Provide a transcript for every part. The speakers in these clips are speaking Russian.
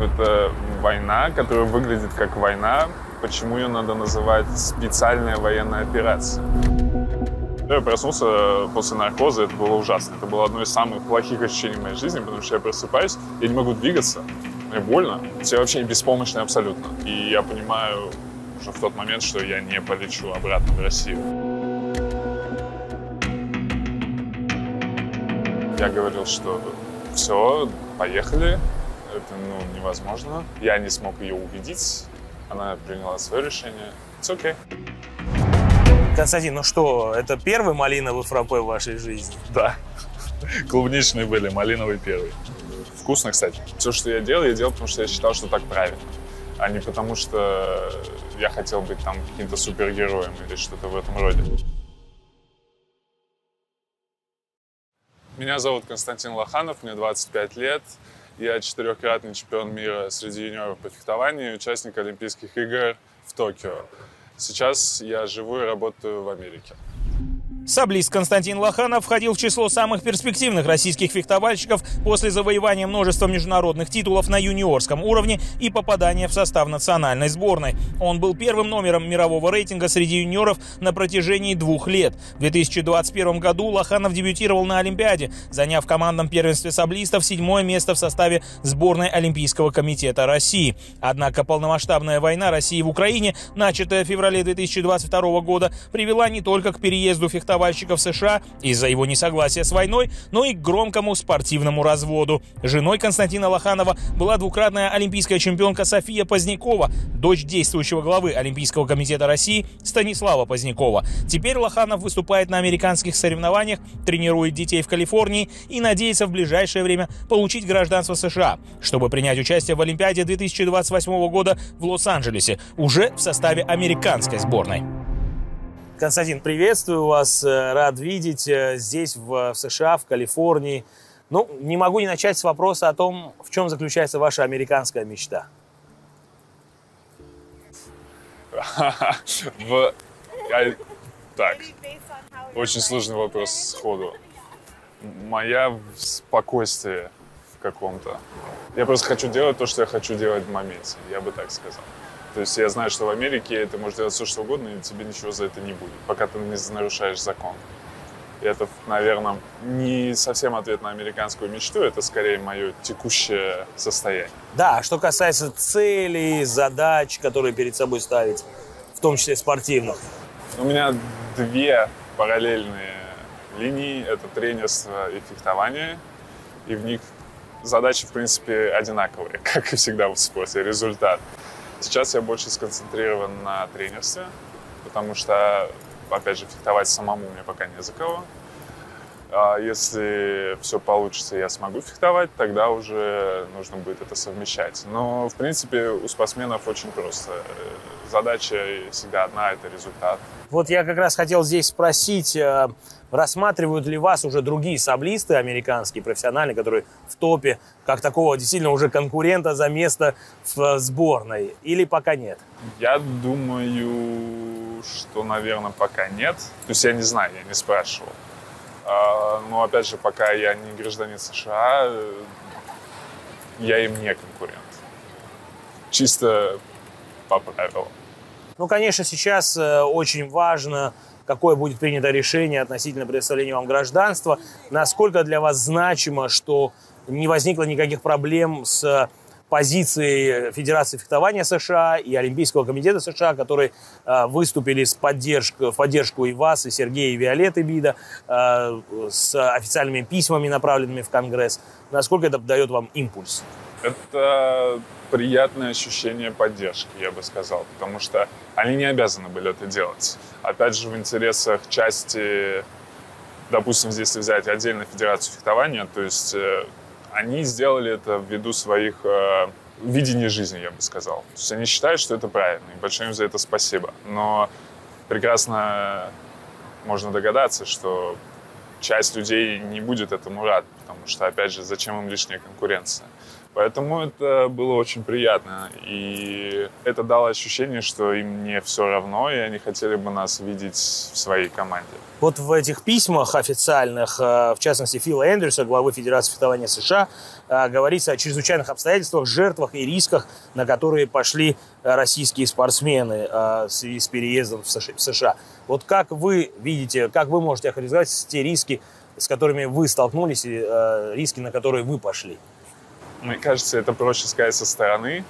Это война, которая выглядит как война. Почему ее надо называть специальная военная операция? Я проснулся после наркоза, это было ужасно. Это было одно из самых плохих ощущений в моей жизни, потому что я просыпаюсь, я не могу двигаться, мне больно. Я вообще беспомощный абсолютно. И я понимаю уже в тот момент, что я не полечу обратно в Россию. Я говорил, что все, поехали, это невозможно. Я не смог ее убедить, она приняла свое решение. It's okay. Константин, ну что, это первый малиновый фраппе в вашей жизни? Да. Клубничные были, малиновый первый. Вкусно, кстати. Все, что я делал, я делал, потому что я считал, что так правильно. А не потому, что я хотел быть там каким-то супергероем или что-то в этом роде. Меня зовут Константин Лоханов, мне 25 лет. Я четырехкратный чемпион мира среди юниоров по фехтованию, участник Олимпийских игр в Токио. Сейчас я живу и работаю в Америке. Саблист Константин Лоханов входил в число самых перспективных российских фехтовальщиков после завоевания множества международных титулов на юниорском уровне и попадания в состав национальной сборной. Он был первым номером мирового рейтинга среди юниоров на протяжении двух лет. В 2021 году Лоханов дебютировал на Олимпиаде, заняв в командном первенстве саблистов седьмое место в составе сборной Олимпийского комитета России. Однако полномасштабная война России в Украине, начатая в феврале 2022 года, привела не только к переезду фехтовальщиков фехтовальщиков США из-за его несогласия с войной, но и к громкому спортивному разводу. Женой Константина Лоханова была двукратная олимпийская чемпионка София Позднякова, дочь действующего главы Олимпийского комитета России Станислава Позднякова. Теперь Лоханов выступает на американских соревнованиях, тренирует детей в Калифорнии и надеется в ближайшее время получить гражданство США, чтобы принять участие в Олимпиаде 2028 года в Лос-Анджелесе, уже в составе американской сборной. Константин, приветствую вас, э, рад видеть э, здесь, в, США, в Калифорнии. Ну, не могу не начать с вопроса о том, в чем заключается ваша американская мечта. В... Так, очень сложный вопрос сходу. Моя спокойствие в каком-то. Я просто хочу делать то, что я хочу делать в моменте, я бы так сказал. То есть я знаю, что в Америке ты можешь делать все, что угодно, и тебе ничего за это не будет, пока ты не нарушаешь закон. И это, наверное, не совсем ответ на американскую мечту, это скорее мое текущее состояние. Да, а что касается целей, задач, которые перед собой ставить, в том числе спортивных. У меня две параллельные линии. Это тренерство и фехтование. И в них задачи, в принципе, одинаковые, как и всегда в спорте, результат. Сейчас я больше сконцентрирован на тренерстве, потому что, опять же, фехтовать самому мне пока не за кого. А если все получится, я смогу фехтовать, тогда уже нужно будет это совмещать. Но, в принципе, у спортсменов очень просто. Задача всегда одна – это результат. Вот я как раз хотел здесь спросить, э, рассматривают ли вас уже другие саблисты американские, профессиональные, которые в топе, как такого действительно уже конкурента за место в сборной, или пока нет? Я думаю, что, наверное, пока нет. То есть я не знаю, я не спрашивал. А, но, опять же, пока я не гражданин США, я им не конкурент. Чисто по правилам. Ну, конечно, сейчас э, очень важно какое будет принято решение относительно предоставления вам гражданства, насколько для вас значимо, что не возникло никаких проблем с позицией Федерации фехтования США и Олимпийского комитета США, которые э, выступили с поддержкой, в поддержку и вас, и Сергея, и Виолетты Бида, э, с официальными письмами, направленными в Конгресс. Насколько это дает вам импульс? Это приятное ощущение поддержки, я бы сказал, потому что они не обязаны были это делать. Опять же, в интересах части, допустим, здесь взять отдельно Федерацию фехтования, то есть э, они сделали это ввиду своих э, видений жизни, я бы сказал. То есть они считают, что это правильно, и большое им за это спасибо. Но прекрасно можно догадаться, что часть людей не будет этому рад, потому что, опять же, зачем им лишняя конкуренция? Поэтому это было очень приятно. И это дало ощущение, что им не все равно, и они хотели бы нас видеть в своей команде. Вот в этих письмах официальных, э, в частности Фила Эндрюса, главы Федерации фехтования США, э, говорится о чрезвычайных обстоятельствах, жертвах и рисках, на которые пошли российские спортсмены э, в связи с переездом в США. Вот как вы видите, как вы можете охарактеризовать те риски, с которыми вы столкнулись, и риски, на которые вы пошли? Мне кажется, это проще сказать со стороны,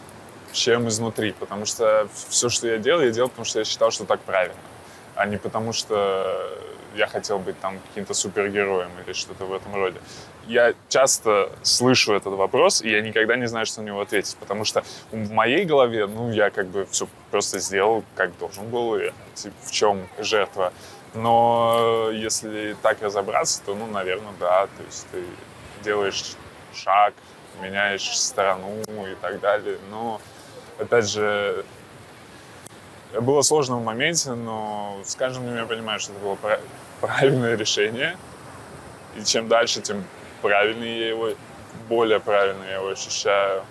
чем изнутри, потому что все, что я делал, я делал, потому что я считал, что так правильно, а не потому что я хотел быть там каким-то супергероем или что-то в этом роде. Я часто слышу этот вопрос, и я никогда не знаю, что на него ответить, потому что в моей голове, ну, я как бы все просто сделал, как должен был, и типа, в чем жертва. Но если так разобраться, то, ну, наверное, да, то есть ты делаешь шаг, меняешь страну и так далее. Но, опять же, было сложно в моменте, но с каждым днем я понимаю, что это было правильное решение. И чем дальше, тем правильнее я его, более правильно я его ощущаю.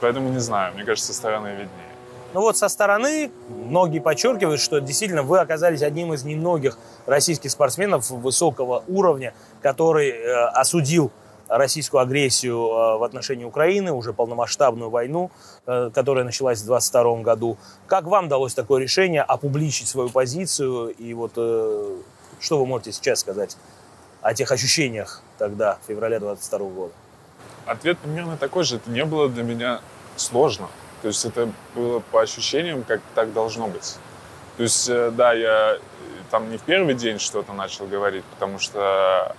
Поэтому не знаю, мне кажется, со стороны виднее. Ну вот со стороны многие подчеркивают, что действительно вы оказались одним из немногих российских спортсменов высокого уровня, который э, осудил российскую агрессию э, в отношении Украины, уже полномасштабную войну, э, которая началась в 2022 году. Как вам удалось такое решение опубличить свою позицию? И вот э, что вы можете сейчас сказать о тех ощущениях тогда, в феврале 2022 года? Ответ примерно такой же. Это не было для меня сложно. То есть это было по ощущениям, как так должно быть. То есть, да, я там не в первый день что-то начал говорить, потому что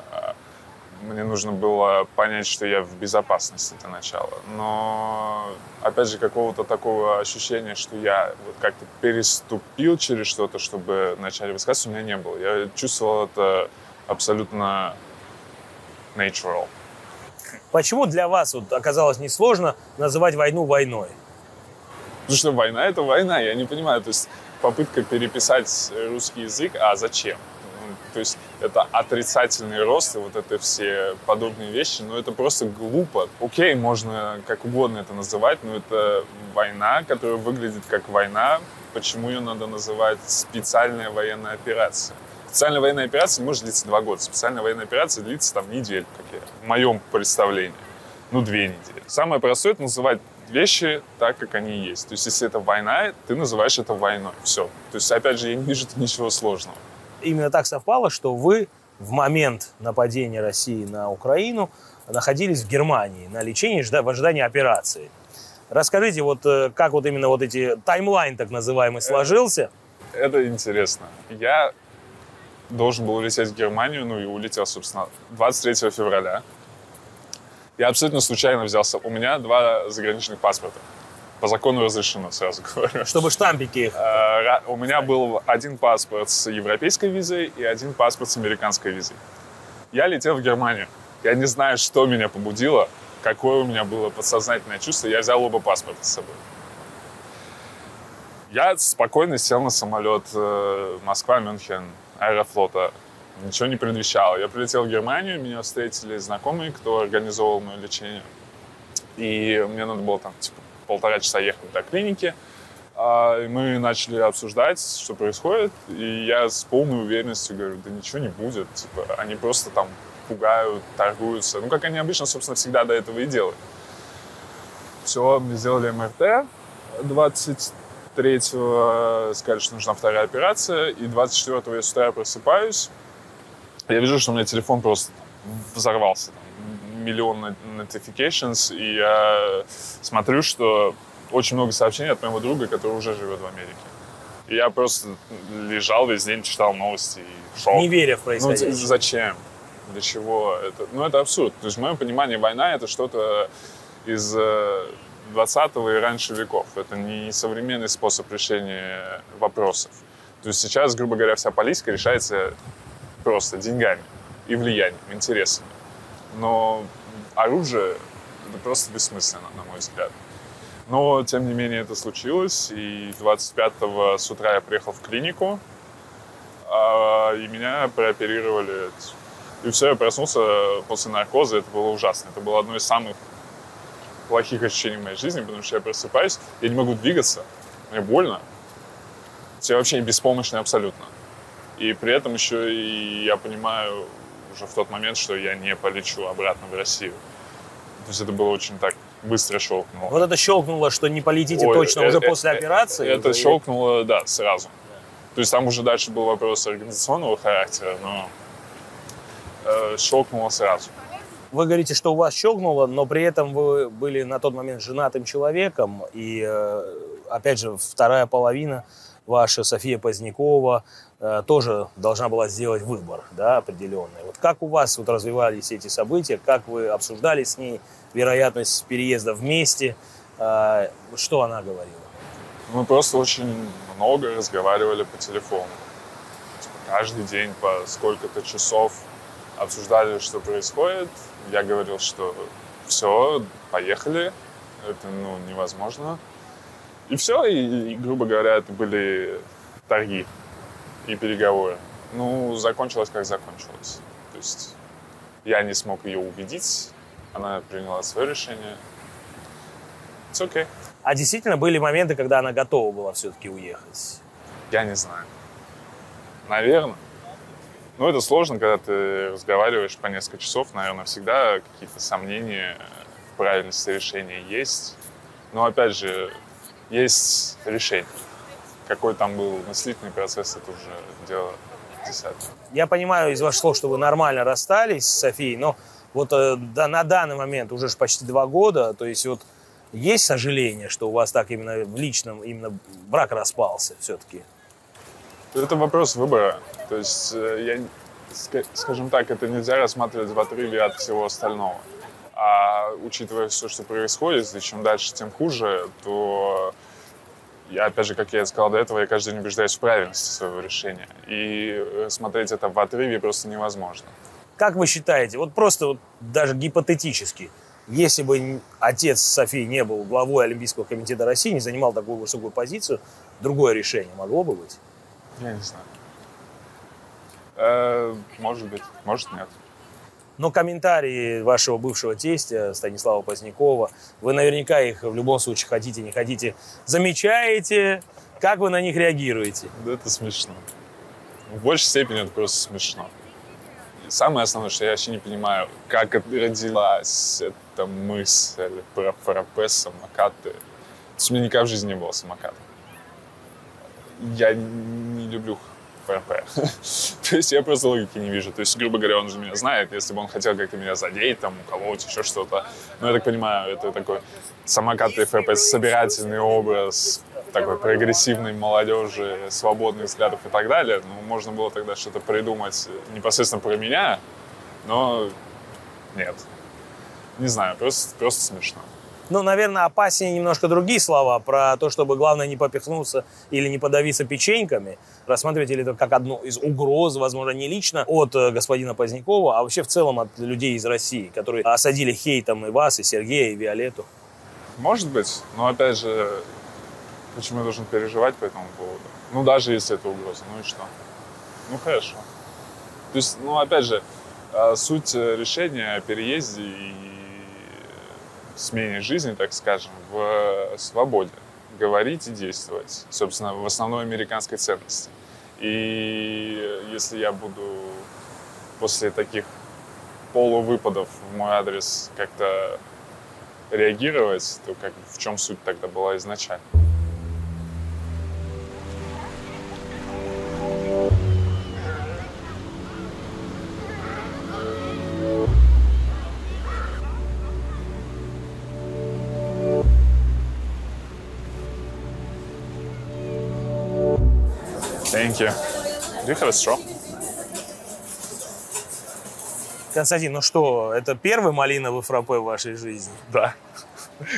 мне нужно было понять, что я в безопасности для начала. Но, опять же, какого-то такого ощущения, что я вот как-то переступил через что-то, чтобы начать высказываться, у меня не было. Я чувствовал это абсолютно natural. Почему для вас вот оказалось несложно называть войну войной? Потому что война — это война, я не понимаю. То есть попытка переписать русский язык, а зачем? То есть это отрицательный рост и вот это все подобные вещи, но это просто глупо. Окей, можно как угодно это называть, но это война, которая выглядит как война. Почему ее надо называть специальная военная операция? Специальная военная операция не может длиться два года. Специальная военная операция длится там неделю, как я, в моем представлении. Ну, две недели. Самое простое — это называть вещи так, как они есть. То есть, если это война, ты называешь это войной. Все. То есть, опять же, я не вижу ничего сложного именно так совпало, что вы в момент нападения России на Украину находились в Германии на лечении в ожидании операции. Расскажите, вот э, как вот именно вот эти таймлайн так называемый сложился? Это, это интересно. Я должен был улететь в Германию, ну и улетел, собственно, 23 февраля. Я абсолютно случайно взялся. У меня два заграничных паспорта по закону разрешено, сразу говорю. Чтобы штампики а, У меня был один паспорт с европейской визой и один паспорт с американской визой. Я летел в Германию. Я не знаю, что меня побудило, какое у меня было подсознательное чувство. Я взял оба паспорта с собой. Я спокойно сел на самолет э, Москва-Мюнхен, аэрофлота. Ничего не предвещало. Я прилетел в Германию, меня встретили знакомые, кто организовал мое лечение. И мне надо было там, типа, полтора часа ехать до клиники. А, мы начали обсуждать, что происходит, и я с полной уверенностью говорю, да ничего не будет, типа, они просто там пугают, торгуются, ну, как они обычно, собственно, всегда до этого и делают. Все, мы сделали МРТ 23-го, сказали, что нужна вторая операция, и 24-го я с утра просыпаюсь, я вижу, что у меня телефон просто взорвался, миллион notifications, и я смотрю, что очень много сообщений от моего друга, который уже живет в Америке. И я просто лежал весь день, читал новости и шел. Не веря в ну, происходящее. Ну, зачем? Для чего? Это, ну, это абсурд. То есть, в моем понимании, война — это что-то из 20 э, и раньше веков. Это не современный способ решения вопросов. То есть сейчас, грубо говоря, вся политика решается просто деньгами и влиянием, интересами но оружие это просто бессмысленно, на мой взгляд. Но, тем не менее, это случилось, и 25-го с утра я приехал в клинику, а, и меня прооперировали. И все, я проснулся после наркоза, это было ужасно. Это было одно из самых плохих ощущений в моей жизни, потому что я просыпаюсь, я не могу двигаться, мне больно. Я вообще беспомощный абсолютно. И при этом еще и я понимаю уже в тот момент, что я не полечу обратно в Россию. То есть это было очень так быстро щелкнуло. Вот это щелкнуло, что не полетите Ой, точно э, уже э, после э, операции? Это щелкнуло, да, сразу. То есть там уже дальше был вопрос организационного характера, но э, щелкнуло сразу. Вы говорите, что у вас щелкнуло, но при этом вы были на тот момент женатым человеком, и, э, опять же, вторая половина ваша, София Позднякова, тоже должна была сделать выбор, да, определенный. Вот как у вас вот развивались эти события, как вы обсуждали с ней вероятность переезда вместе, э, что она говорила? Мы просто очень много разговаривали по телефону. Типа, каждый день по сколько-то часов обсуждали, что происходит. Я говорил, что все, поехали, это ну, невозможно. И все, и, и, грубо говоря, это были торги и переговоры. Ну, закончилось как закончилось. То есть я не смог ее убедить, она приняла свое решение. It's okay. А действительно были моменты, когда она готова была все-таки уехать? Я не знаю. Наверное. Ну, это сложно, когда ты разговариваешь по несколько часов, наверное, всегда какие-то сомнения в правильности решения есть. Но, опять же, есть решение. Какой там был мыслительный процесс, это уже дело десятое. Я понимаю из ваших слов, что вы нормально расстались с Софией, но вот э, да, на данный момент уже почти два года, то есть вот есть сожаление, что у вас так именно в личном, именно брак распался все-таки? Это вопрос выбора. То есть, э, я, скажем так, это нельзя рассматривать в отрыве от всего остального. А учитывая все, что происходит, и чем дальше, тем хуже, то я, опять же, как я сказал до этого, я каждый день убеждаюсь в правильности своего решения. И э, смотреть это в отрыве просто невозможно. Как вы считаете, вот просто вот даже гипотетически, если бы отец Софии не был главой Олимпийского комитета России, не занимал такую высокую позицию, другое решение могло бы быть? Я не знаю. Э, может быть, может нет. Но комментарии вашего бывшего тестя Станислава Позднякова, вы наверняка их в любом случае хотите, не хотите, замечаете. Как вы на них реагируете? Да это смешно. В большей степени это просто смешно. самое основное, что я вообще не понимаю, как родилась эта мысль про ФРП, самокаты. То есть у меня никогда в жизни не было самоката. Я не люблю ПП. То есть я просто логики не вижу. То есть, грубо говоря, он же меня знает, если бы он хотел как-то меня задеть, там, уколоть, еще что-то. Но я так понимаю, это такой самокатный ФП, собирательный образ, такой прогрессивной молодежи, свободных взглядов и так далее. Ну, можно было тогда что-то придумать непосредственно про меня, но нет. Не знаю, просто, просто смешно. Ну, наверное, опаснее немножко другие слова про то, чтобы главное не поперхнуться или не подавиться печеньками. Рассматривать ли это как одну из угроз, возможно, не лично от э, господина Позднякова, а вообще в целом от людей из России, которые осадили хейтом и вас, и Сергея, и Виолетту. Может быть, но опять же, почему я должен переживать по этому поводу? Ну, даже если это угроза, ну и что? Ну, хорошо. То есть, ну, опять же, а, суть решения о переезде и смене жизни, так скажем, в свободе говорить и действовать. Собственно, в основной американской ценности. И если я буду после таких полувыпадов в мой адрес как-то реагировать, то как в чем суть тогда была изначально? Have a straw? Константин, ну что, это первый малиновый фраппе в вашей жизни? Да.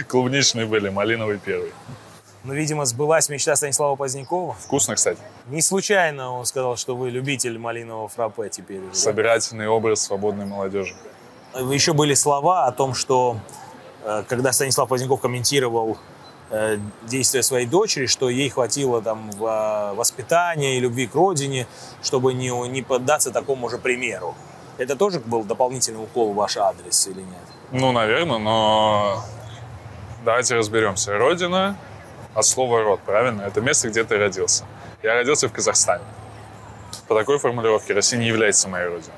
Клубничные были, малиновый первый. Ну, видимо, сбылась мечта Станислава Позднякова. Вкусно, кстати. Не случайно он сказал, что вы любитель малинового фраппе теперь. Собирательный образ свободной молодежи. Еще были слова о том, что э, когда Станислав Поздняков комментировал действия своей дочери, что ей хватило там воспитания и любви к родине, чтобы не, не поддаться такому же примеру. Это тоже был дополнительный укол в ваш адрес или нет? Ну, наверное, но давайте разберемся. Родина от слова род, правильно? Это место, где ты родился. Я родился в Казахстане. По такой формулировке Россия не является моей родиной.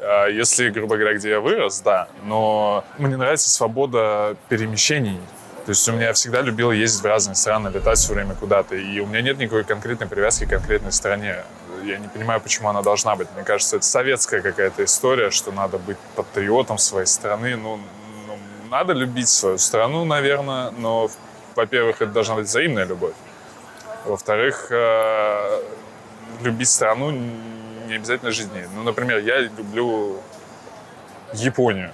А если, грубо говоря, где я вырос, да, но мне нравится свобода перемещений. То есть у меня всегда любил ездить в разные страны, летать все время куда-то. И у меня нет никакой конкретной привязки к конкретной стране. Я не понимаю, почему она должна быть. Мне кажется, это советская какая-то история, что надо быть патриотом своей страны. Ну, ну надо любить свою страну, наверное, но, во-первых, это должна быть взаимная любовь. Во-вторых, э, любить страну не обязательно ней. Ну, например, я люблю Японию,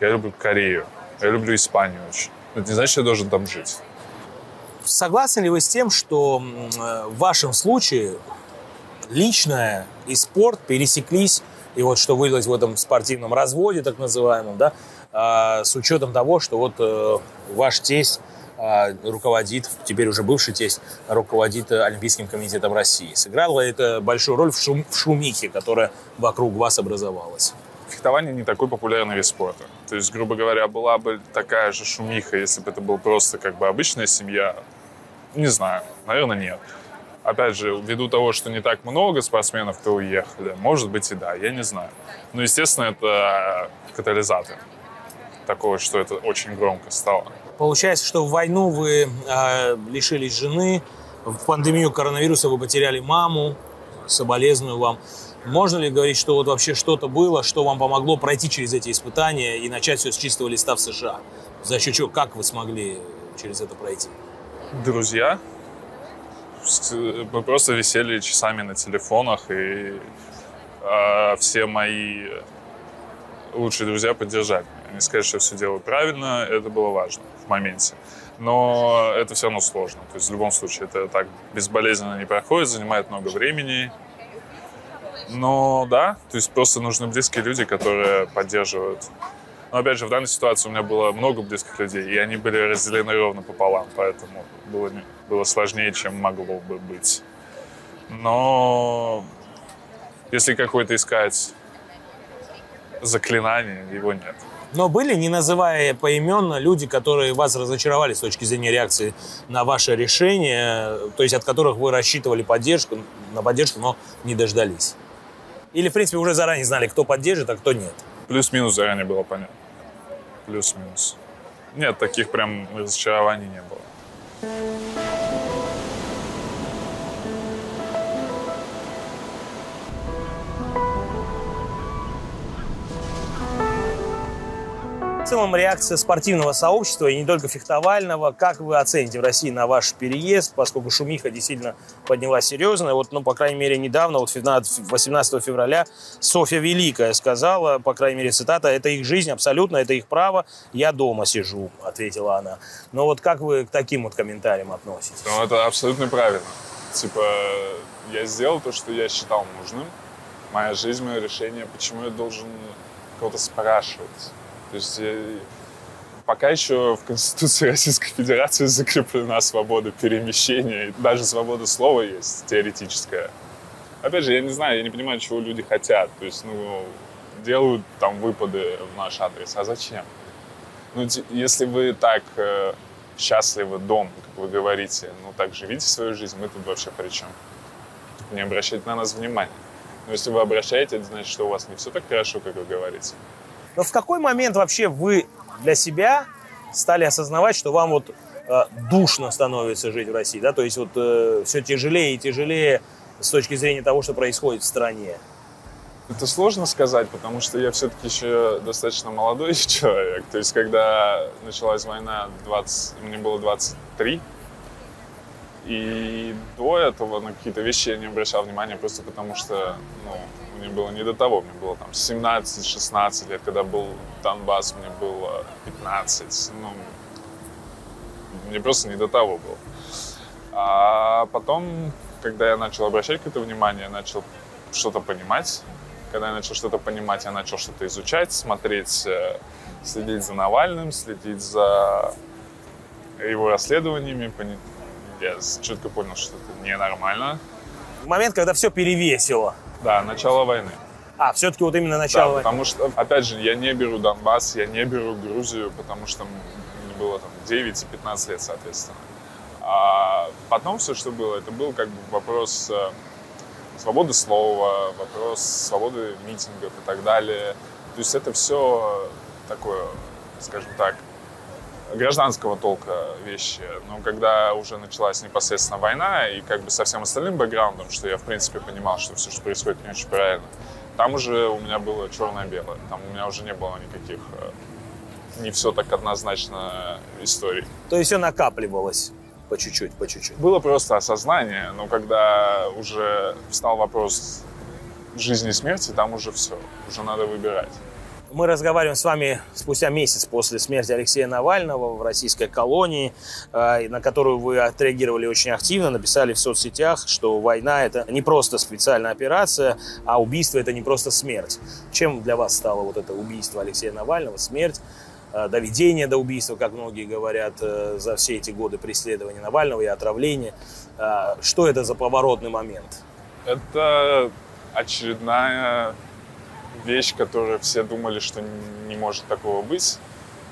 я люблю Корею, я люблю Испанию очень. Это не значит, что я должен там жить. Согласны ли вы с тем, что э, в вашем случае личное и спорт пересеклись, и вот что вылилось в этом спортивном разводе, так называемом, да, а, с учетом того, что вот э, ваш тесть а, руководит, теперь уже бывший тесть, руководит Олимпийским комитетом России. Сыграло это большую роль в, шум, в шумихе, которая вокруг вас образовалась? Фехтование не такой популярный вид спорта. То есть, грубо говоря, была бы такая же шумиха, если бы это была просто как бы обычная семья. Не знаю, наверное, нет. Опять же, ввиду того, что не так много спортсменов, кто уехали, может быть и да, я не знаю. Но, естественно, это катализатор такого, что это очень громко стало. Получается, что в войну вы э, лишились жены, в пандемию коронавируса вы потеряли маму, соболезную вам. Можно ли говорить, что вот вообще что-то было, что вам помогло пройти через эти испытания и начать все с чистого листа в США? За счет чего, как вы смогли через это пройти? Друзья. Мы просто висели часами на телефонах, и э, все мои лучшие друзья поддержали. Они сказали, что я все делаю правильно, это было важно в моменте. Но это все равно сложно. То есть в любом случае это так безболезненно не проходит, занимает много времени. Но да, то есть просто нужны близкие люди, которые поддерживают. Но опять же, в данной ситуации у меня было много близких людей, и они были разделены ровно пополам, поэтому было, было сложнее, чем могло бы быть. Но если какой-то искать заклинание, его нет. Но были, не называя поименно, люди, которые вас разочаровали с точки зрения реакции на ваше решение, то есть от которых вы рассчитывали поддержку, на поддержку, но не дождались? Или, в принципе, уже заранее знали, кто поддержит, а кто нет? Плюс-минус заранее было понятно. Плюс-минус. Нет, таких прям разочарований не было. Целом реакция спортивного сообщества, и не только фехтовального, как вы оцените в России на ваш переезд, поскольку шумиха действительно поднялась серьезно. Вот, ну, по крайней мере, недавно, вот 18 февраля, Софья Великая сказала, по крайней мере, цитата, «Это их жизнь абсолютно, это их право, я дома сижу», ответила она. Но вот как вы к таким вот комментариям относитесь? Ну, это абсолютно правильно. Типа, я сделал то, что я считал нужным. Моя жизнь, мое решение. Почему я должен кого-то спрашивать? То есть э, пока еще в Конституции Российской Федерации закреплена свобода перемещения, даже свобода слова есть теоретическая. Опять же, я не знаю, я не понимаю, чего люди хотят. То есть, ну, делают там выпады в наш адрес. А зачем? Ну, если вы так э, счастливы дома, как вы говорите, ну, так живите свою жизнь, мы тут вообще при чем? Не обращайте на нас внимания. Но если вы обращаете, это значит, что у вас не все так хорошо, как вы говорите. Но в какой момент вообще вы для себя стали осознавать, что вам вот э, душно становится жить в России, да, то есть вот э, все тяжелее и тяжелее с точки зрения того, что происходит в стране? Это сложно сказать, потому что я все-таки еще достаточно молодой человек. То есть, когда началась война, 20, мне было 23, и до этого на какие-то вещи я не обращал внимания, просто потому что ну, мне было не до того. Мне было там 17-16 лет, когда был Донбасс, мне было 15. Ну, мне просто не до того было. А потом, когда я начал обращать какое-то внимание, я начал что-то понимать. Когда я начал что-то понимать, я начал что-то изучать, смотреть, э, следить за Навальным, следить за его расследованиями, я четко понял, что это ненормально. Момент, когда все перевесило. Да, начало войны. А, все-таки вот именно начало. Да, потому что, опять же, я не беру Донбасс, я не беру Грузию, потому что мне было там 9 и 15 лет, соответственно. А потом все, что было, это был как бы вопрос э, свободы слова, вопрос свободы митингов и так далее. То есть это все такое, скажем так, гражданского толка вещи. Но когда уже началась непосредственно война и как бы со всем остальным бэкграундом, что я в принципе понимал, что все, что происходит, не очень правильно, там уже у меня было черное-белое. Там у меня уже не было никаких э, не все так однозначно историй. То есть все накапливалось по чуть-чуть, по чуть-чуть. Было просто осознание, но когда уже встал вопрос жизни и смерти, там уже все, уже надо выбирать. Мы разговариваем с вами спустя месяц после смерти Алексея Навального в российской колонии, э, на которую вы отреагировали очень активно, написали в соцсетях, что война – это не просто специальная операция, а убийство – это не просто смерть. Чем для вас стало вот это убийство Алексея Навального, смерть, э, доведение до убийства, как многие говорят, э, за все эти годы преследования Навального и отравления? Что это за поворотный момент? Это очередная вещь, которую все думали, что не может такого быть,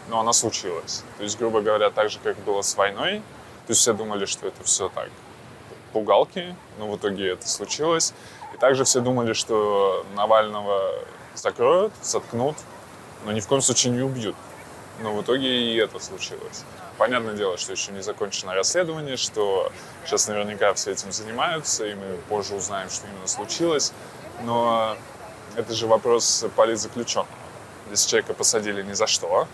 но она случилась. То есть, грубо говоря, так же, как было с войной, то есть все думали, что это все так пугалки, но в итоге это случилось. И также все думали, что Навального закроют, соткнут, но ни в коем случае не убьют. Но в итоге и это случилось. Понятное дело, что еще не закончено расследование, что сейчас наверняка все этим занимаются, и мы позже узнаем, что именно случилось. Но это же вопрос политзаключенного. Если человека посадили ни за что,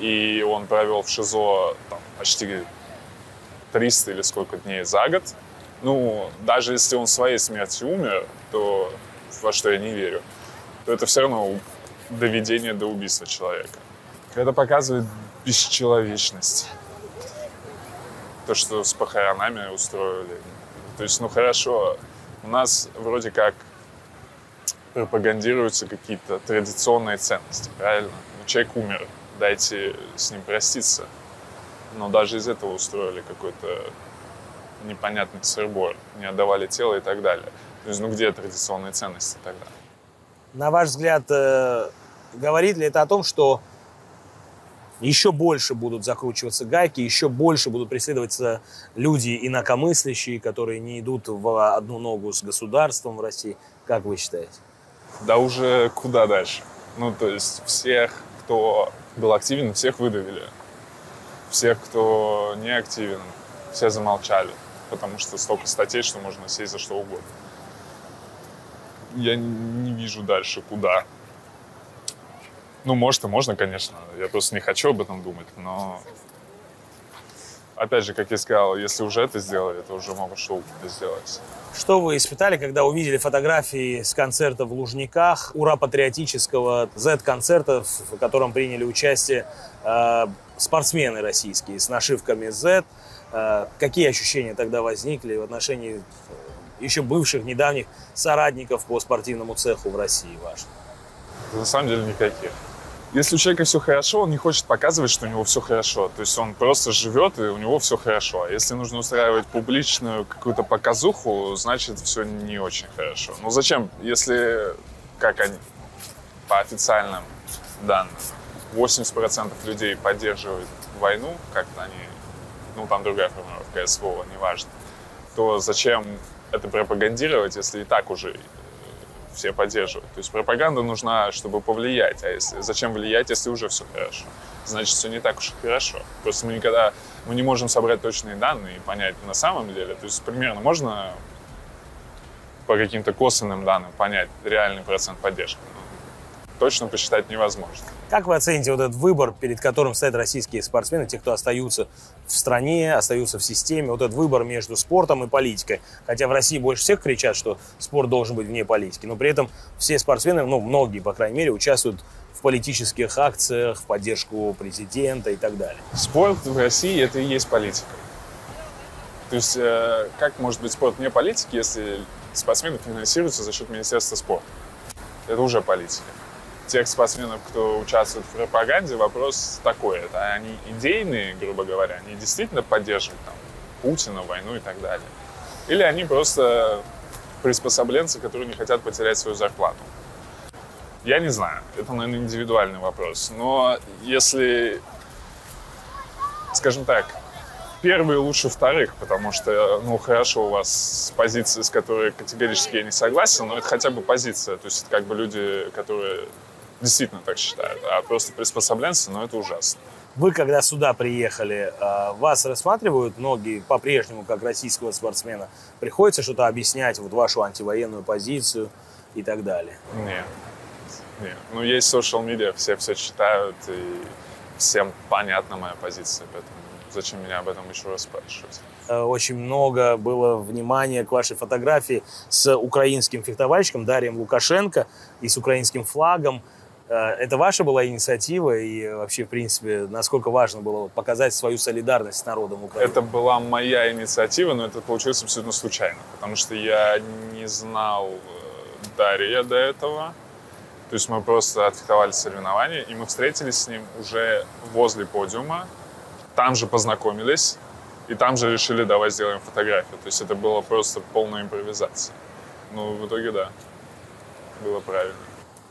и он провел в ШИЗО там, почти 300 или сколько дней за год, ну, даже если он своей смертью умер, то во что я не верю, то это все равно доведение до убийства человека. Это показывает бесчеловечность. То, что с похоронами устроили. То есть, ну хорошо, у нас вроде как пропагандируются какие-то традиционные ценности, правильно? Ну, человек умер, дайте с ним проститься. Но даже из этого устроили какой-то непонятный сырбор, не отдавали тело и так далее. То есть, ну где традиционные ценности тогда? На ваш взгляд, э, говорит ли это о том, что еще больше будут закручиваться гайки, еще больше будут преследоваться люди инакомыслящие, которые не идут в одну ногу с государством в России? Как вы считаете? Да уже куда дальше. Ну, то есть всех, кто был активен, всех выдавили. Всех, кто не активен, все замолчали. Потому что столько статей, что можно сесть за что угодно. Я не вижу дальше, куда. Ну, может и можно, конечно. Я просто не хочу об этом думать, но опять же, как я сказал, если уже это сделали, то уже могут что сделать. Что вы испытали, когда увидели фотографии с концерта в Лужниках, ура-патриотического Z-концерта, в котором приняли участие э, спортсмены российские с нашивками Z? Э, какие ощущения тогда возникли в отношении э, еще бывших, недавних соратников по спортивному цеху в России ваших? На самом деле никаких. Если у человека все хорошо, он не хочет показывать, что у него все хорошо. То есть он просто живет, и у него все хорошо. А если нужно устраивать публичную какую-то показуху, значит, все не очень хорошо. Ну зачем, если, как они, по официальным данным, 80% людей поддерживают войну, как-то они, ну там другая формулировка, СВО, неважно, то зачем это пропагандировать, если и так уже все поддерживают. То есть пропаганда нужна, чтобы повлиять. А если, зачем влиять, если уже все хорошо? Значит, все не так уж и хорошо. Просто мы никогда мы не можем собрать точные данные и понять на самом деле. То есть примерно можно по каким-то косвенным данным понять реальный процент поддержки. Но точно посчитать невозможно. Как вы оцените вот этот выбор, перед которым стоят российские спортсмены, те, кто остаются в стране, остаются в системе, вот этот выбор между спортом и политикой? Хотя в России больше всех кричат, что спорт должен быть вне политики, но при этом все спортсмены, ну, многие, по крайней мере, участвуют в политических акциях, в поддержку президента и так далее. Спорт в России – это и есть политика. То есть э, как может быть спорт вне политики, если спортсмены финансируются за счет Министерства спорта? Это уже политика тех спортсменов, кто участвует в пропаганде, вопрос такой. Это они идейные, грубо говоря, они действительно поддерживают там, Путина, войну и так далее. Или они просто приспособленцы, которые не хотят потерять свою зарплату. Я не знаю, это, наверное, индивидуальный вопрос. Но если, скажем так, первые лучше вторых, потому что, ну, хорошо у вас позиции, с которой категорически я не согласен, но это хотя бы позиция. То есть это как бы люди, которые действительно так считают. А просто приспособленцы, ну, это ужасно. Вы, когда сюда приехали, а, вас рассматривают многие по-прежнему как российского спортсмена? Приходится что-то объяснять, вот вашу антивоенную позицию и так далее? Нет. Нет. Ну, есть social media, все все читают, и всем понятна моя позиция, поэтому зачем меня об этом еще раз спрашивать? Э, очень много было внимания к вашей фотографии с украинским фехтовальщиком Дарием Лукашенко и с украинским флагом. Э, это ваша была инициатива и вообще, в принципе, насколько важно было показать свою солидарность с народом Украины? Это была моя инициатива, но это получилось абсолютно случайно, потому что я не знал э, Дарья до этого. То есть мы просто отфехтовали соревнования, и мы встретились с ним уже возле подиума, там же познакомились, и там же решили, давай сделаем фотографию. То есть это было просто полная импровизация. Ну, в итоге, да, было правильно.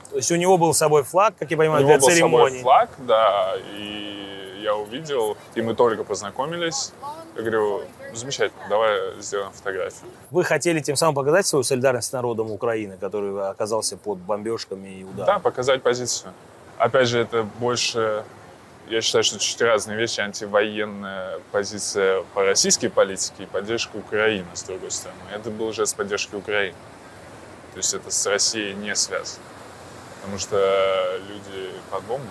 То есть у него был с собой флаг, как я понимаю, у него для был церемонии? С собой флаг, да, и я увидел, и мы только познакомились. Я говорю, замечательно, давай сделаем фотографию. Вы хотели тем самым показать свою солидарность с народом Украины, который оказался под бомбежками и ударами? Да, показать позицию. Опять же, это больше я считаю, что чуть разные вещи. Антивоенная позиция по российской политике и поддержка Украины, с другой стороны. Это был жест поддержки Украины. То есть это с Россией не связано. Потому что люди под бомбами,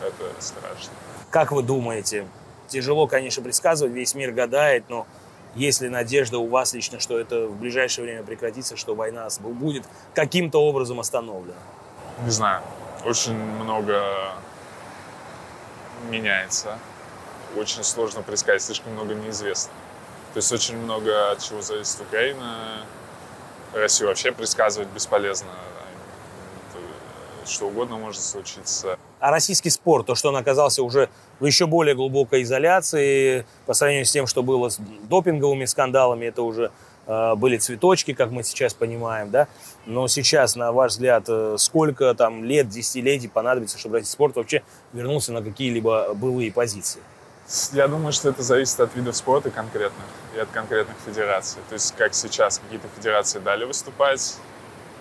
и это страшно. Как вы думаете, тяжело, конечно, предсказывать, весь мир гадает, но есть ли надежда у вас лично, что это в ближайшее время прекратится, что война будет каким-то образом остановлена? Не знаю. Очень много меняется. Очень сложно предсказать, слишком много неизвестно. То есть очень много от чего зависит Украина. Россию вообще предсказывать бесполезно что угодно может случиться. А российский спорт, то, что он оказался уже в еще более глубокой изоляции по сравнению с тем, что было с допинговыми скандалами, это уже э, были цветочки, как мы сейчас понимаем, да. Но сейчас, на ваш взгляд, э, сколько там лет, десятилетий понадобится, чтобы российский спорт вообще вернулся на какие-либо былые позиции? Я думаю, что это зависит от видов спорта конкретных и от конкретных федераций. То есть, как сейчас какие-то федерации дали выступать,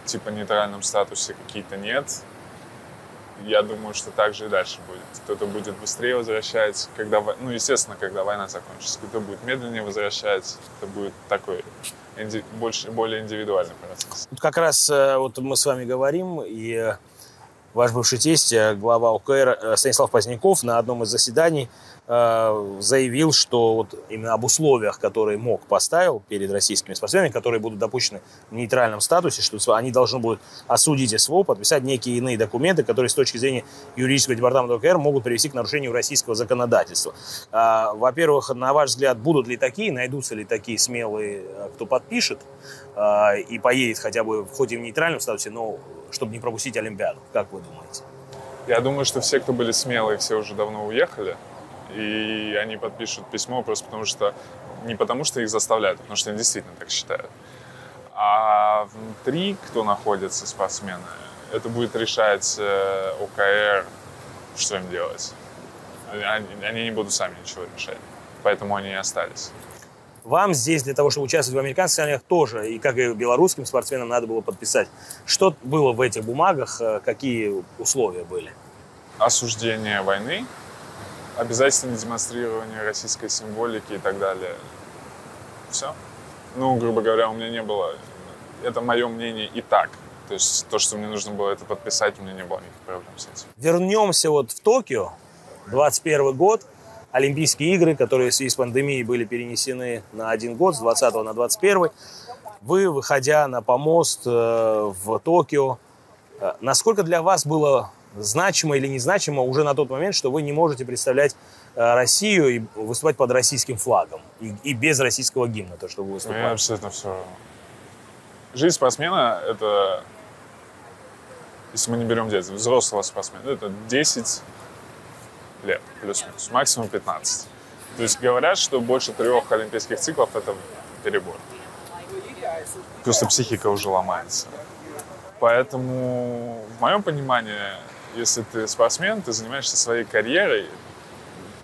типа нейтральном статусе, какие-то нет я думаю, что так же и дальше будет. Кто-то будет быстрее возвращать, когда, ну, естественно, когда война закончится. Кто-то будет медленнее возвращать. Это будет такой инди, больше, более индивидуальный процесс. Вот как раз э, вот мы с вами говорим, и э, ваш бывший тесть, э, глава УКР Станислав Поздняков на одном из заседаний заявил, что вот именно об условиях, которые МОК поставил перед российскими спортсменами, которые будут допущены в нейтральном статусе, что они должны будут осудить СВО, подписать некие иные документы, которые с точки зрения юридического департамента ОКР могут привести к нарушению российского законодательства. А, во-первых, на ваш взгляд, будут ли такие, найдутся ли такие смелые, э, кто подпишет а, и поедет хотя бы, хоть и в нейтральном статусе, но чтобы не пропустить Олимпиаду? Как вы думаете? Я думаю, что все, кто были смелые, все уже давно уехали и они подпишут письмо просто потому что не потому что их заставляют, а потому что они действительно так считают. А внутри, кто находится, спортсмены, это будет решать э, ОКР, что им делать. Они, они не будут сами ничего решать, поэтому они и остались. Вам здесь для того, чтобы участвовать в американских соревнованиях тоже, и как и белорусским спортсменам, надо было подписать. Что было в этих бумагах, э, какие условия были? Осуждение войны, обязательное демонстрирование российской символики и так далее. Все. Ну, грубо говоря, у меня не было... Это мое мнение и так. То есть то, что мне нужно было это подписать, у меня не было никаких проблем с этим. Вернемся вот в Токио, 21 год, Олимпийские игры, которые в связи с пандемией были перенесены на один год, с 20 на 21. Вы, выходя на помост э, в Токио, э, насколько для вас было значимо или незначимо уже на тот момент, что вы не можете представлять э, Россию и выступать под российским флагом и, и без российского гимна, то, что вы выступаете? Мне абсолютно все Жизнь спортсмена – это, если мы не берем детства, взрослого спортсмена, это 10 лет плюс-минус, максимум 15. То есть говорят, что больше трех олимпийских циклов – это перебор. Просто психика уже ломается. Поэтому, в моем понимании, если ты спортсмен, ты занимаешься своей карьерой,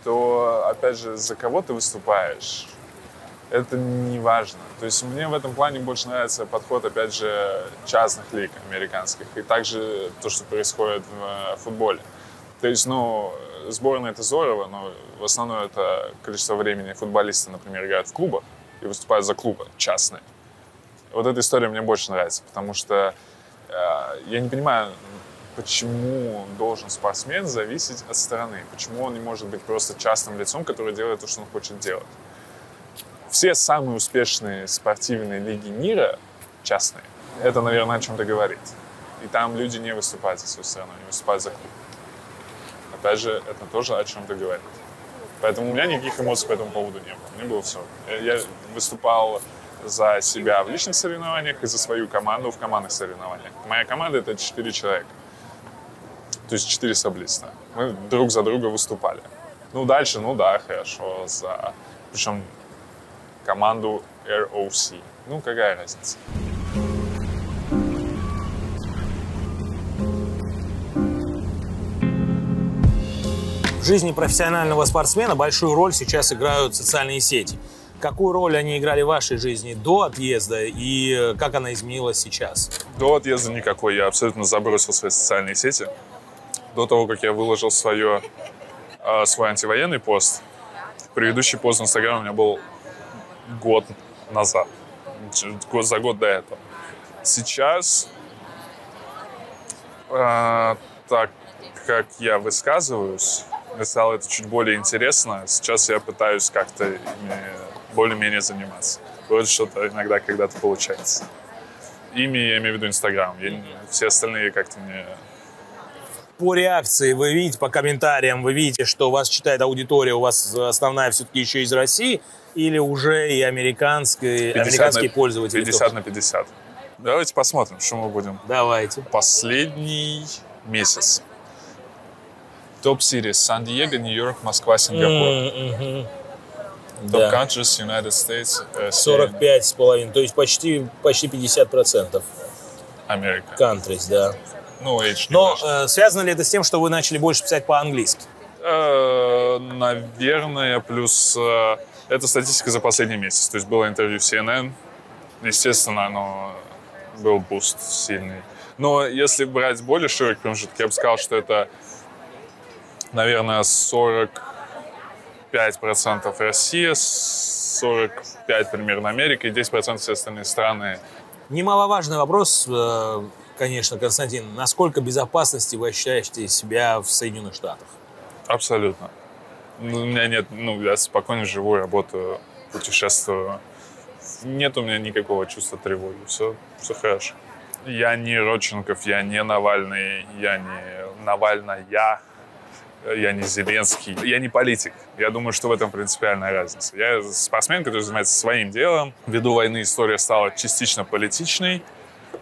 то, опять же, за кого ты выступаешь, это не важно. То есть мне в этом плане больше нравится подход, опять же, частных лиг американских. И также то, что происходит в э, футболе. То есть, ну, сборная это здорово, но в основном это количество времени футболисты, например, играют в клубах и выступают за клубы частные. Вот эта история мне больше нравится, потому что э, я не понимаю, почему должен спортсмен зависеть от страны, почему он не может быть просто частным лицом, который делает то, что он хочет делать все самые успешные спортивные лиги мира частные. Это, наверное, о чем-то говорит. И там люди не выступают за свою страну, они выступают за клуб. Опять же, это тоже о чем-то говорит. Поэтому у меня никаких эмоций по этому поводу не было. Мне было все. Я выступал за себя в личных соревнованиях и за свою команду в командных соревнованиях. Моя команда — это четыре человека. То есть четыре саблиста. Мы друг за друга выступали. Ну, дальше, ну да, хорошо. За... Причем команду ROC. Ну, какая разница? В жизни профессионального спортсмена большую роль сейчас играют социальные сети. Какую роль они играли в вашей жизни до отъезда и как она изменилась сейчас? До отъезда никакой. Я абсолютно забросил свои социальные сети. До того, как я выложил свое, а, свой антивоенный пост, предыдущий пост в Инстаграме у меня был год назад, за год до этого. Сейчас, э, так как я высказываюсь, мне стало это чуть более интересно. Сейчас я пытаюсь как-то более-менее заниматься. Вот что-то иногда когда-то получается. Ими я имею в виду Инстаграм. Все остальные как-то не... По реакции вы видите, по комментариям вы видите, что вас читает аудитория, у вас основная все-таки еще из России – или уже и американский, американские на, пользователи? 50 тоже? на 50. Давайте посмотрим, что мы будем. Давайте. Последний месяц. Топ-сирис. Сан-Диего, Нью-Йорк, Москва, Сингапур. Mm-hmm. Топ да. countries, United States. Э, 45 с половиной, то есть почти, почти 50 процентов. Америка. Countries, да. Ну, H Но э, связано ли это с тем, что вы начали больше писать по-английски? Э, наверное, плюс... Э, это статистика за последний месяц. То есть было интервью в CNN. Естественно, оно был буст сильный. Но если брать более широкий промежуток, я бы сказал, что это, наверное, 45% Россия, 45% примерно Америка и 10% все остальные страны. Немаловажный вопрос, э, конечно, Константин. Насколько безопасности вы ощущаете себя в Соединенных Штатах? Абсолютно. Ну, у меня нет, ну, я спокойно живу, работаю, путешествую. Нет у меня никакого чувства тревоги. Все, все хорошо. Я не Родченков, я не Навальный, я не Навальная, я не Зеленский, я не политик. Я думаю, что в этом принципиальная разница. Я спортсмен, который занимается своим делом. Ввиду войны история стала частично политичной,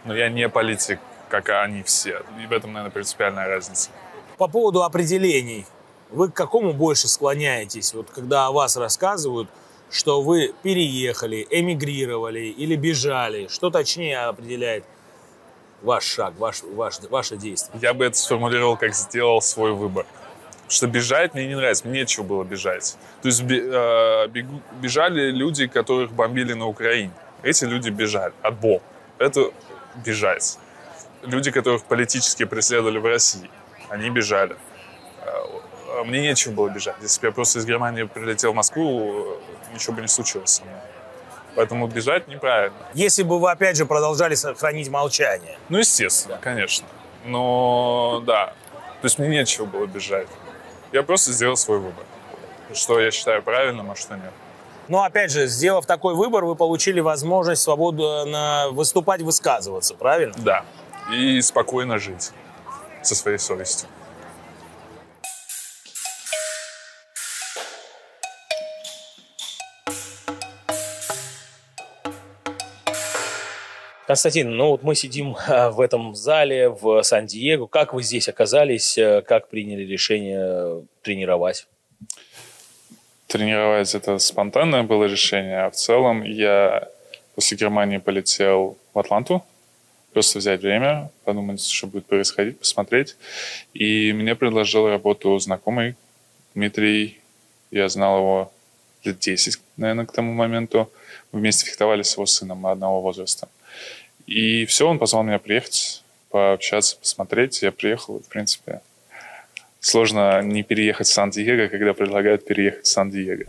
но я не политик, как они все. И в этом, наверное, принципиальная разница. По поводу определений. Вы к какому больше склоняетесь, вот когда о вас рассказывают, что вы переехали, эмигрировали или бежали? Что точнее определяет ваш шаг, ваш, ваш, ваше действие? Я бы это сформулировал, как сделал свой выбор. Что бежать мне не нравится, мне нечего было бежать. То есть э, бежали люди, которых бомбили на Украине. Эти люди бежали от бомб. Это бежать. Люди, которых политически преследовали в России, они бежали. А мне нечего было бежать. Если бы я просто из Германии прилетел в Москву, ничего бы не случилось со мной. Поэтому бежать неправильно. Если бы вы, опять же, продолжали сохранить молчание. Ну, естественно, конечно. Но, да. То есть мне нечего было бежать. Я просто сделал свой выбор. Что я считаю правильным, а что нет. Но, опять же, сделав такой выбор, вы получили возможность свободно выступать, высказываться, правильно? Да. И спокойно жить со своей совестью. Константин, ну вот мы сидим а, в этом зале в Сан-Диего. Как вы здесь оказались? Э, как приняли решение тренировать? Тренировать это спонтанное было решение, а в целом я после Германии полетел в Атланту просто взять время, подумать, что будет происходить, посмотреть. И мне предложил работу знакомый Дмитрий. Я знал его лет 10, наверное, к тому моменту. Мы вместе фехтовали с его сыном одного возраста. И все, он позвал меня приехать, пообщаться, посмотреть. Я приехал, в принципе, сложно не переехать в Сан-Диего, когда предлагают переехать в Сан-Диего.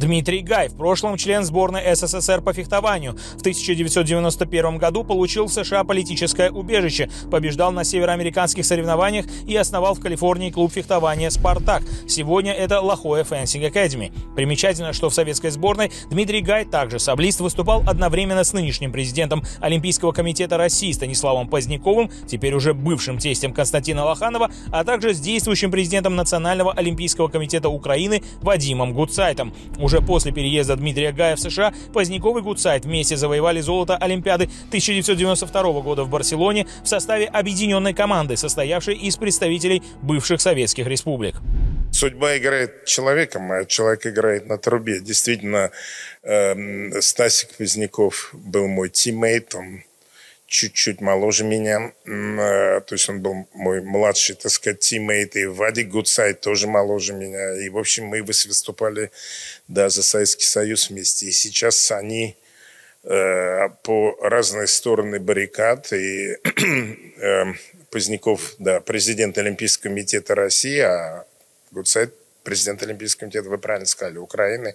Дмитрий Гай, в прошлом член сборной СССР по фехтованию, в 1991 году получил в США политическое убежище, побеждал на североамериканских соревнованиях и основал в Калифорнии клуб фехтования «Спартак». Сегодня это La Jolla Fencing Academy. Примечательно, что в советской сборной Дмитрий Гай, также саблист, выступал одновременно с нынешним президентом Олимпийского комитета России Станиславом Поздняковым, теперь уже бывшим тестем Константина Лоханова, а также с действующим президентом Национального олимпийского комитета Украины Вадимом Гуцайтом. Уже после переезда Дмитрия Гая в США Поздняков и Гуцайт вместе завоевали золото Олимпиады 1992 года в Барселоне в составе объединенной команды, состоявшей из представителей бывших советских республик. Судьба играет человеком, а человек играет на трубе. Действительно, э, Стасик Поздняков был мой teammate, он чуть-чуть моложе меня. Э, то есть он был мой младший, так сказать, teammate. И Вадик Гуцайт тоже моложе меня. И, в общем, мы выступали да, за Советский Союз вместе. И сейчас они э, по разные стороны баррикад. И э, Поздняков, да, президент Олимпийского комитета России, а Гудсайд президент Олимпийского комитета, вы правильно сказали, Украины.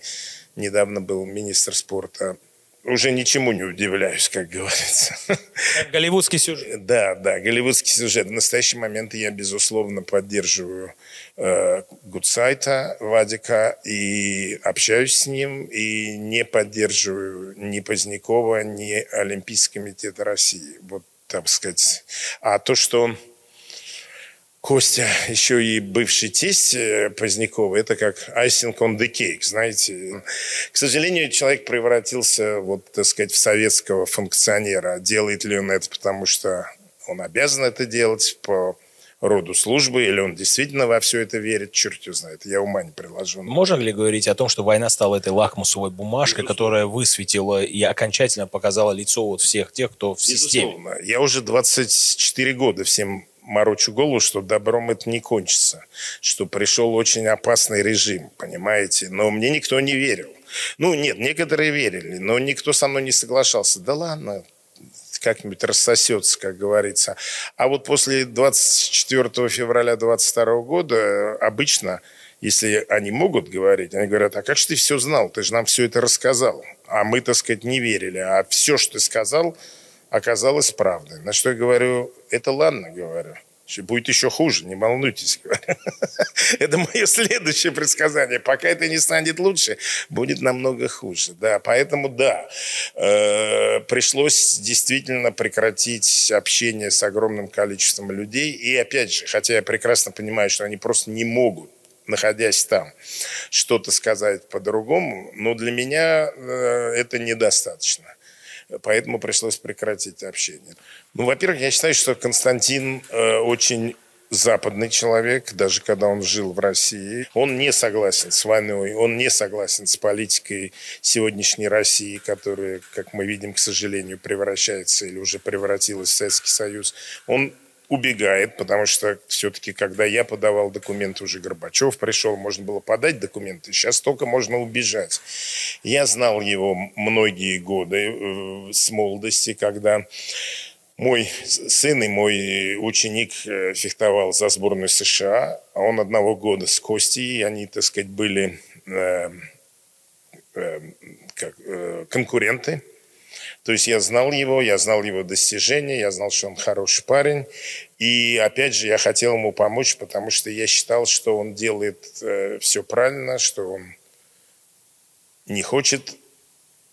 Недавно был министр спорта уже ничему не удивляюсь, как говорится. голливудский сюжет. Да, да, голливудский сюжет. В настоящий момент я, безусловно, поддерживаю э, Гудсайта Вадика и общаюсь с ним, и не поддерживаю ни Позднякова, ни Олимпийский комитет России. Вот, так сказать. А то, что Костя, еще и бывший тесть э, Позднякова, это как icing on the cake, знаете. К сожалению, человек превратился, вот, так сказать, в советского функционера. Делает ли он это, потому что он обязан это делать по роду службы, или он действительно во все это верит, черт его знает, я ума не приложу. Можно ли говорить о том, что война стала этой лакмусовой бумажкой, Безусловно. которая высветила и окончательно показала лицо вот всех тех, кто в Безусловно. системе? Я уже 24 года всем морочу голову, что добром это не кончится, что пришел очень опасный режим, понимаете. Но мне никто не верил. Ну, нет, некоторые верили, но никто со мной не соглашался. Да ладно, как-нибудь рассосется, как говорится. А вот после 24 февраля 22 года обычно, если они могут говорить, они говорят, а как же ты все знал? Ты же нам все это рассказал. А мы, так сказать, не верили. А все, что ты сказал, оказалось правдой. На что я говорю, это ладно, говорю. Будет еще хуже, не волнуйтесь. это мое следующее предсказание. Пока это не станет лучше, будет намного хуже. Да, поэтому да, э, пришлось действительно прекратить общение с огромным количеством людей. И опять же, хотя я прекрасно понимаю, что они просто не могут находясь там, что-то сказать по-другому, но для меня э, это недостаточно поэтому пришлось прекратить общение. Ну, во-первых, я считаю, что Константин э, очень западный человек, даже когда он жил в России. Он не согласен с войной, он не согласен с политикой сегодняшней России, которая, как мы видим, к сожалению, превращается или уже превратилась в Советский Союз. Он убегает, потому что все-таки, когда я подавал документы, уже Горбачев пришел, можно было подать документы, сейчас только можно убежать. Я знал его многие годы э, с молодости, когда мой сын и мой ученик э, фехтовал за сборную США, а он одного года с Костей, они, так сказать, были э, э, как, э, конкуренты. То есть я знал его, я знал его достижения, я знал, что он хороший парень. И опять же, я хотел ему помочь, потому что я считал, что он делает э, все правильно, что он не хочет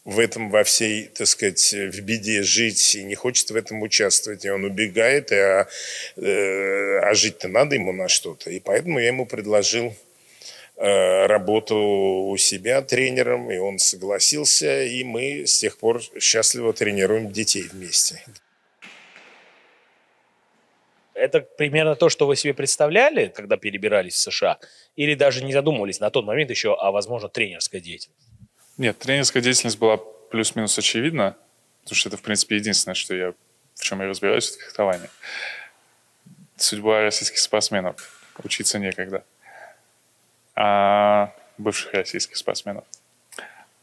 в этом во всей, так сказать, в беде жить и не хочет в этом участвовать. И он убегает, и, а, э, а жить-то надо ему на что-то. И поэтому я ему предложил Э, работу у себя тренером, и он согласился, и мы с тех пор счастливо тренируем детей вместе. Это примерно то, что вы себе представляли, когда перебирались в США? Или даже не задумывались на тот момент еще о, возможно, тренерской деятельности? Нет, тренерская деятельность была плюс-минус очевидна, потому что это, в принципе, единственное, что я в чем я разбираюсь, это фехтование. Судьба российских спортсменов. Учиться некогда. А бывших российских спортсменов.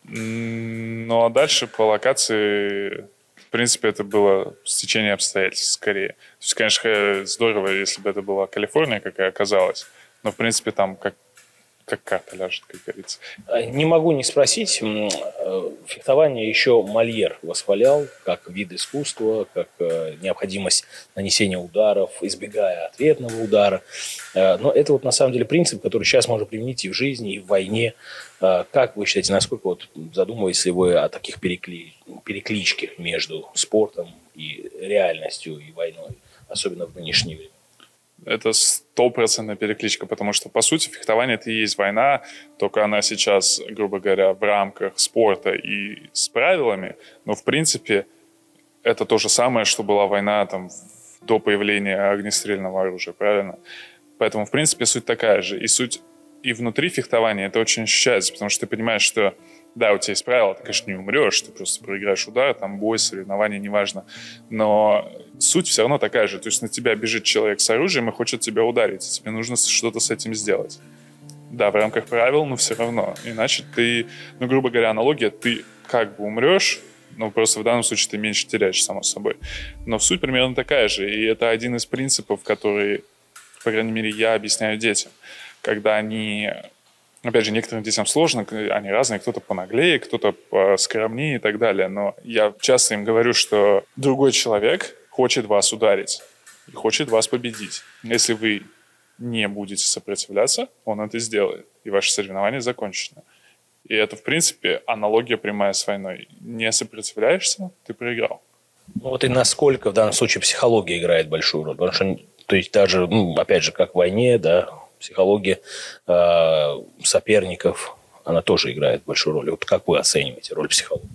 Ну а дальше по локации, в принципе, это было стечение обстоятельств скорее. То есть, конечно, здорово, если бы это была Калифорния, какая оказалась. Но, в принципе, там как как карта ляжет, как говорится. А, не могу не спросить, э, фехтование еще Мольер восхвалял как вид искусства, как э, необходимость нанесения ударов, избегая ответного удара. Э, но это вот на самом деле принцип, который сейчас можно применить и в жизни, и в войне. Как вы считаете, насколько вот задумываетесь ли вы о таких перекли... перекличках между спортом и реальностью, и войной, особенно в нынешнее время? Это стопроцентная перекличка, потому что, по сути, фехтование это и есть война, только она сейчас, грубо говоря, в рамках спорта и с правилами, но, в принципе, это то же самое, что была война там до появления огнестрельного оружия, правильно? Поэтому, в принципе, суть такая же. И суть и внутри фехтования это очень ощущается, потому что ты понимаешь, что да, у тебя есть правила, ты, конечно, не умрешь, ты просто проиграешь удар, там бой, соревнование, неважно. Но суть все равно такая же. То есть на тебя бежит человек с оружием и хочет тебя ударить. Тебе нужно что-то с этим сделать. Да, в рамках правил, но все равно. Иначе ты, ну, грубо говоря, аналогия, ты как бы умрешь, но просто в данном случае ты меньше теряешь, само собой. Но суть примерно такая же. И это один из принципов, который, по крайней мере, я объясняю детям. Когда они Опять же, некоторым детям сложно, они разные, кто-то понаглее, кто-то скромнее и так далее. Но я часто им говорю, что другой человек хочет вас ударить и хочет вас победить. Если вы не будете сопротивляться, он это сделает, и ваше соревнование закончено. И это, в принципе, аналогия прямая с войной. Не сопротивляешься, ты проиграл. Ну вот и насколько в данном случае психология играет большую роль. Потому что, то есть даже, ну, опять же, как в войне, да, психология э, соперников, она тоже играет большую роль. Вот как вы оцениваете роль психологии?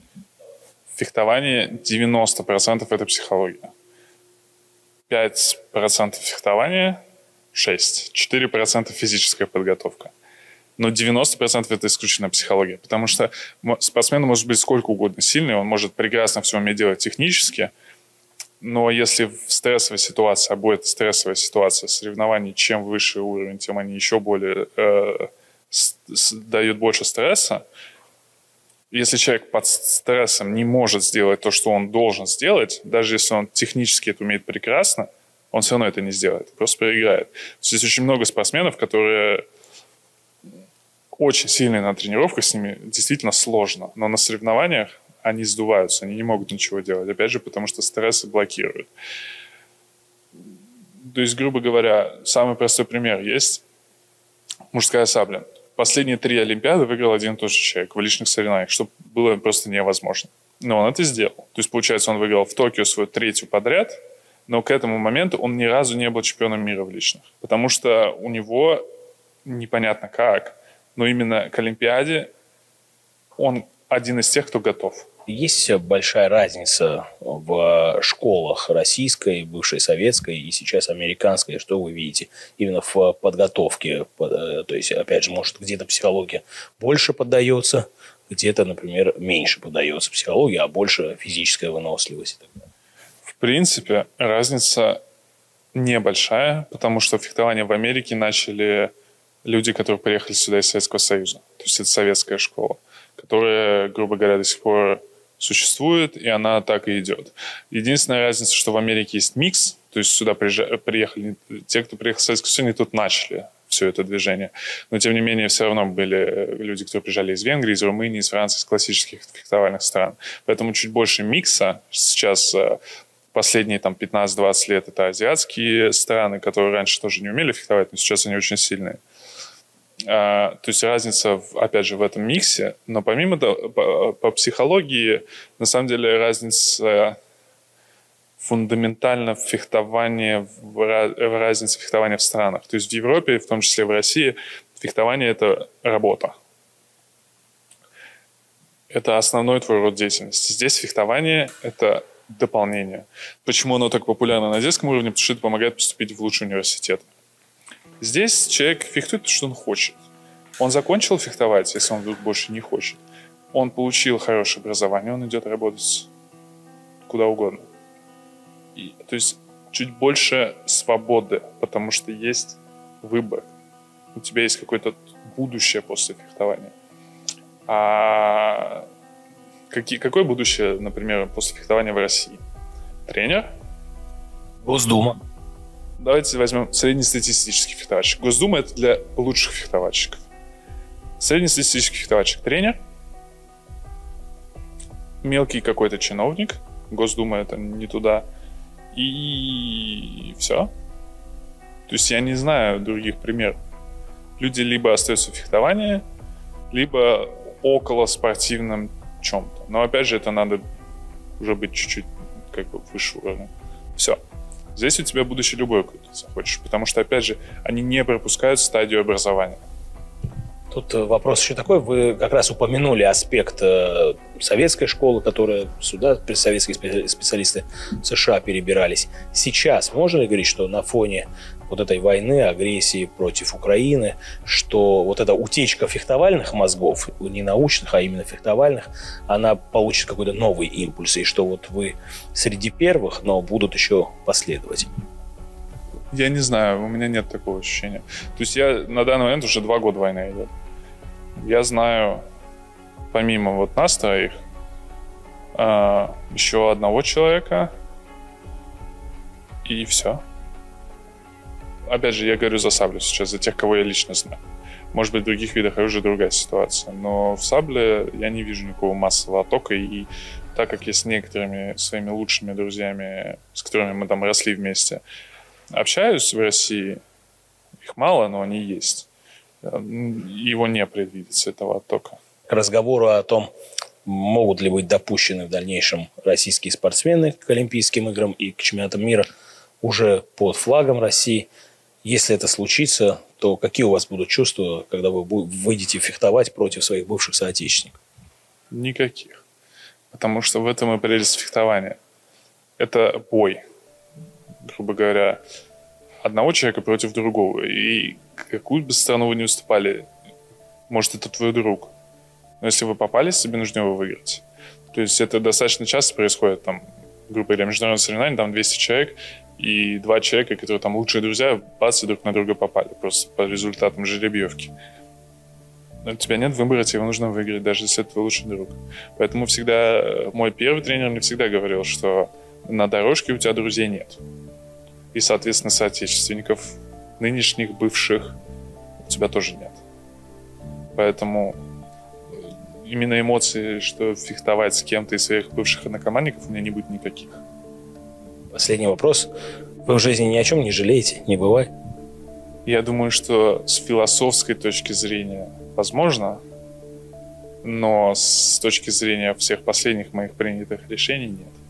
В фехтовании 90% это психология. 5% фехтования, 6%, 4% физическая подготовка. Но 90% это исключительно психология, потому что спортсмен может быть сколько угодно сильный, он может прекрасно все уметь делать технически – но если в стрессовой ситуации, а будет стрессовая ситуация соревнований, чем выше уровень, тем они еще более э, с, с, дают больше стресса. Если человек под стрессом не может сделать то, что он должен сделать, даже если он технически это умеет прекрасно, он все равно это не сделает, просто проиграет. Здесь очень много спортсменов, которые очень сильные на тренировках, с ними действительно сложно, но на соревнованиях они сдуваются, они не могут ничего делать. Опять же, потому что стрессы блокируют. То есть, грубо говоря, самый простой пример есть мужская сабля. Последние три Олимпиады выиграл один и тот же человек в личных соревнованиях, что было просто невозможно. Но он это сделал. То есть, получается, он выиграл в Токио свою третью подряд, но к этому моменту он ни разу не был чемпионом мира в личных. Потому что у него непонятно как, но именно к Олимпиаде он один из тех, кто готов. Есть большая разница в школах российской, бывшей советской и сейчас американской. Что вы видите именно в подготовке? Э, то есть, опять же, может, где-то психология больше поддается, где-то, например, меньше поддается психология, а больше физическая выносливость. В принципе, разница небольшая, потому что фехтование в Америке начали люди, которые приехали сюда из Советского Союза. То есть это советская школа, которая, грубо говоря, до сих пор существует, и она так и идет. Единственная разница, что в Америке есть микс, то есть сюда приехали те, кто приехал с Советского Союза, тут начали все это движение. Но, тем не менее, все равно были люди, которые приезжали из Венгрии, из Румынии, из Франции, из классических фехтовальных стран. Поэтому чуть больше микса. Сейчас э, последние там, 15-20 лет это азиатские страны, которые раньше тоже не умели фехтовать, но сейчас они очень сильные. А, то есть разница, опять же, в этом миксе. Но помимо того, по, по психологии, на самом деле разница фундаментально в фехтовании, в, в разнице фехтования в странах. То есть в Европе, в том числе в России, фехтование – это работа. Это основной твой род деятельности. Здесь фехтование – это дополнение. Почему оно так популярно на детском уровне? Потому что это помогает поступить в лучший университет. Здесь человек фехтует, что он хочет. Он закончил фехтовать, если он вдруг больше не хочет. Он получил хорошее образование, он идет работать куда угодно. И, то есть чуть больше свободы, потому что есть выбор. У тебя есть какое-то будущее после фехтования. А какие, какое будущее, например, после фехтования в России? Тренер? Госдума. Давайте возьмем среднестатистический фехтовальщик. Госдума — это для лучших фехтовальщиков. Среднестатистический фехтовальщик — тренер, мелкий какой-то чиновник, Госдума — это не туда, и все. То есть я не знаю других примеров. Люди либо остаются в фехтовании, либо около спортивном чем-то. Но опять же, это надо уже быть чуть-чуть как бы выше уровня. Все. Здесь у тебя будущее любое какое ты захочешь, потому что, опять же, они не пропускают стадию образования. Тут э, вопрос еще такой. Вы как раз упомянули аспект э, советской школы, которая сюда советские специалисты США перебирались. Сейчас можно ли говорить, что на фоне вот этой войны, агрессии против Украины, что вот эта утечка фехтовальных мозгов, не научных, а именно фехтовальных, она получит какой-то новый импульс, и что вот вы среди первых, но будут еще последовать? Я не знаю, у меня нет такого ощущения. То есть я на данный момент уже два года войны идет. Я знаю, помимо вот нас троих, а, еще одного человека, и все. Опять же, я говорю за саблю сейчас, за тех, кого я лично знаю. Может быть, в других видах уже другая ситуация. Но в сабле я не вижу никакого массового оттока. И так как я с некоторыми своими лучшими друзьями, с которыми мы там росли вместе, общаюсь в России, их мало, но они есть его не предвидится, этого оттока. К разговору о том, могут ли быть допущены в дальнейшем российские спортсмены к Олимпийским играм и к чемпионатам мира уже под флагом России. Если это случится, то какие у вас будут чувства, когда вы выйдете фехтовать против своих бывших соотечественников? Никаких. Потому что в этом и прелесть фехтования. Это бой. Грубо говоря, одного человека против другого. И какую бы страну вы не выступали, может, это твой друг. Но если вы попались, тебе нужно его выиграть. То есть это достаточно часто происходит, там, грубо говоря, международное соревнование, там 200 человек, и два человека, которые там лучшие друзья, бац, и друг на друга попали, просто по результатам жеребьевки. Но у тебя нет выбора, тебе нужно выиграть, даже если это твой лучший друг. Поэтому всегда мой первый тренер мне всегда говорил, что на дорожке у тебя друзей нет и, соответственно, соотечественников, нынешних, бывших, у тебя тоже нет. Поэтому э, именно эмоции, что фехтовать с кем-то из своих бывших однокомандников, у меня не будет никаких. Последний вопрос. Вы в жизни ни о чем не жалеете? Не бывает? Я думаю, что с философской точки зрения возможно, но с точки зрения всех последних моих принятых решений нет.